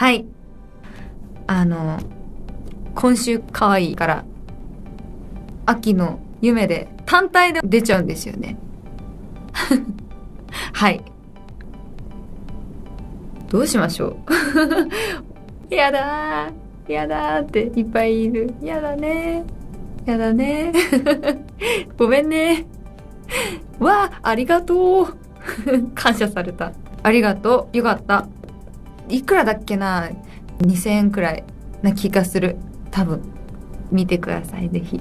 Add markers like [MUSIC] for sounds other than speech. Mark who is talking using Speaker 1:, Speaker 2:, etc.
Speaker 1: はい。あの今週可愛いから秋の夢で単体で出ちゃうんですよね。[LAUGHS] はい。どうしましょう？[LAUGHS] やだー。やだーっていっぱいいる。やだねやだね [LAUGHS] ごめんねわあありがとう。感謝された。ありがとう。よかった。いくらだっけな？2000円くらいな気がする。多分。見てくださいぜひ。